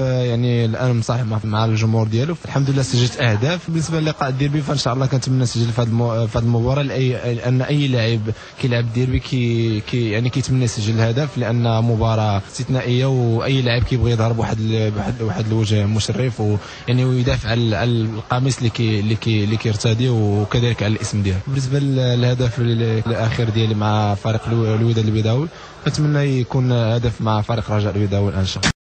يعني الآن مصاحب مع, مع الجمهور ديالو. الحمد لله سجلت أهداف. بالنسبة للقاء الديربي فإن شاء الله كنتمنى نسجل في هذه المباراة لاي لأن أي لاعب كيلعب ديربي كي, كي يعني كيتمنى يسجل الهدف لأن مباراة استثنائية وأي لاعب كيبغي يظهر بواحد بواحد واحد الوجه مشرف ويعني ويدافع على القميص اللي كي اللي كي اللي كيرتدي وكذلك على الاسم ديالو. بالنسبة للهدف الأخير ديالي مع فريق الوداد البيضاوي نتمنى يكون هدف مع فريق رجاء البيضاوي إن شاء الله.